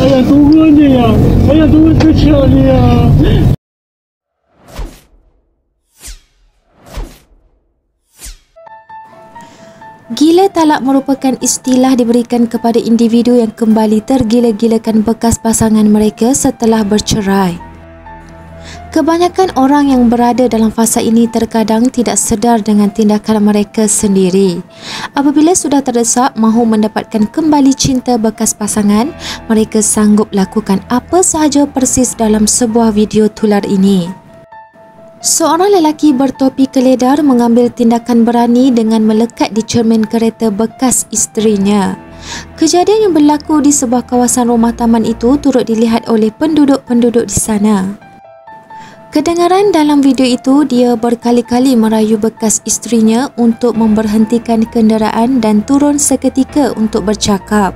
Ayah turun je ya. Ayah turun kecil ni ya. Gila talak merupakan istilah diberikan kepada individu yang kembali tergila-gilakan bekas pasangan mereka setelah bercerai. Kebanyakan orang yang berada dalam fasa ini terkadang tidak sedar dengan tindakan mereka sendiri. Apabila sudah terdesak mahu mendapatkan kembali cinta bekas pasangan, mereka sanggup lakukan apa sahaja persis dalam sebuah video tular ini. Seorang lelaki bertopi keledar mengambil tindakan berani dengan melekat di cermin kereta bekas isterinya. Kejadian yang berlaku di sebuah kawasan rumah taman itu turut dilihat oleh penduduk-penduduk di sana. Kedengaran dalam video itu, dia berkali-kali merayu bekas isterinya untuk memberhentikan kenderaan dan turun seketika untuk bercakap.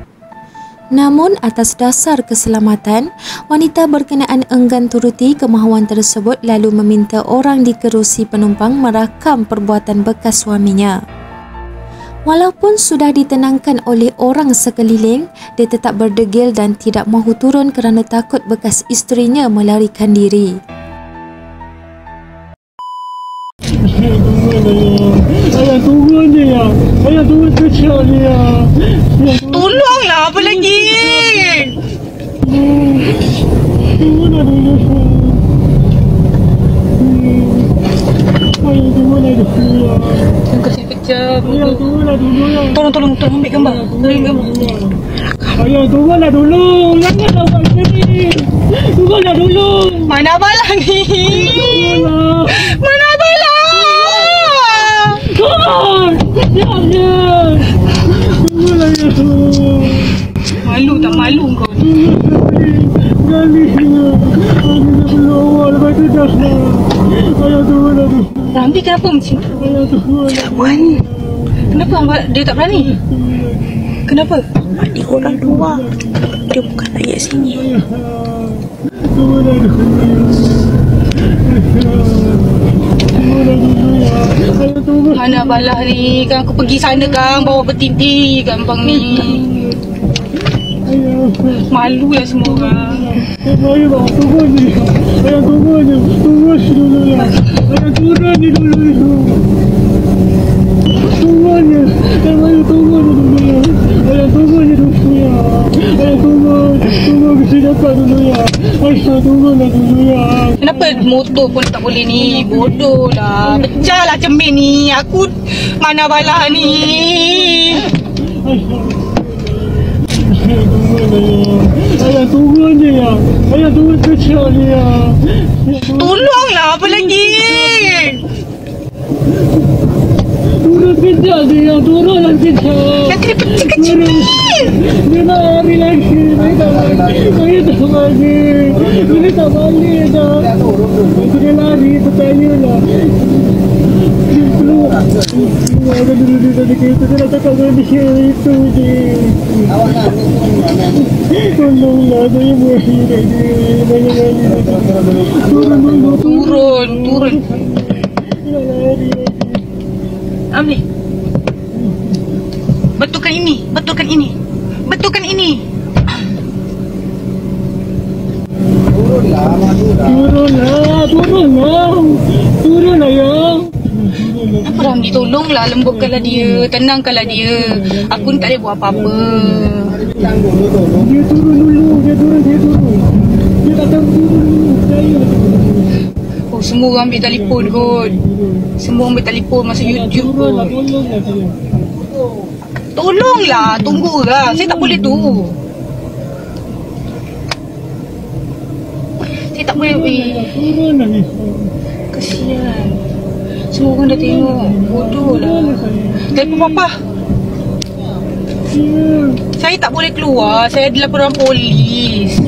Namun atas dasar keselamatan, wanita berkenaan enggan turuti kemahuan tersebut lalu meminta orang di kerusi penumpang merakam perbuatan bekas suaminya. Walaupun sudah ditenangkan oleh orang sekeliling, dia tetap berdegil dan tidak mahu turun kerana takut bekas isterinya melarikan diri. Ayah turun je ya. Ayah turun kecil ni ya. Tolonglah apa lagi? Turun lah dulu. Ayah turun lah dulu ya. Ayah turun lah dulu ya. Tolong, tolong, tolong ambil gambar. Tolong ambil gambar. Ayah turun lah dulu. Janganlah buat sini. Turun lah dulu. Mana abang ni? Lah. Mana abang Turun. Jangan. Turun lah ya. Malu tak malu kau ni? Kali ya. Aku dah berlawan. Lepas tu dah. Ayah turun lah dulu. Rambi kenapa macam tu? Ayah turun lah. Wan. Kenapa abang dia tak berani? Kenapa? Dia orang luar Dia bukan ayat sini lah. Mana balah ni? Kan aku pergi sana kan bawa bertindi kan abang ni. Malu lah semua orang. Ayah bawa turun ni. Ayah turun ni. Turun dulu ya. Ayah turun ni dulu ya. Turun ni. Ayah turun ni dulu ya. Ayah turun ni dulu ya. Ayah turun. Turun ke sini depan dulu ya. Ayah turun lah dulu ya. Kenapa motor pun tak boleh ni? Bodoh lah. Pecah lah cermin ni. Aku mana balah ni? Ayah turun je ya. Ayah turun kecil ni ya. Tolonglah apa lagi? Turun kecil ni ya. Turun lah kecil. Nanti dia kecil. Dia nak lari lagi. Saya tak lari. Saya tak lari. Dia tak balik dah. Itu dia lari. Bertanya lah. Dia keluar. Keluar kan dulu dia tadi kereta. Saya nak cakap dengan dia. Itu je. Tolonglah. Saya buat hidup dia. Banyak kali. Turun. Turun, turun. Amni. Betulkan ini, betulkan ini. Betulkan ini. Turunlah. Turunlah. Turunlah ya. Apa Ramli tolonglah lembutkanlah dia, tenangkanlah dia. Aku ni tak boleh buat apa-apa. Dia turun dulu, dia turun, dia turun. Dia tak tahu turun dulu. Saya. Oh, semua orang ambil telefon kot. Semua ambil telefon masa YouTube lah, kot. lah. Tolonglah, tunggu lah. Saya tak boleh tu. Saya tak boleh. Eh, Turun lah ni. kesian. Semua orang dah tengok. Bodoh lah. Telefon papa. Ya. Saya tak boleh keluar. Saya ada laporan polis.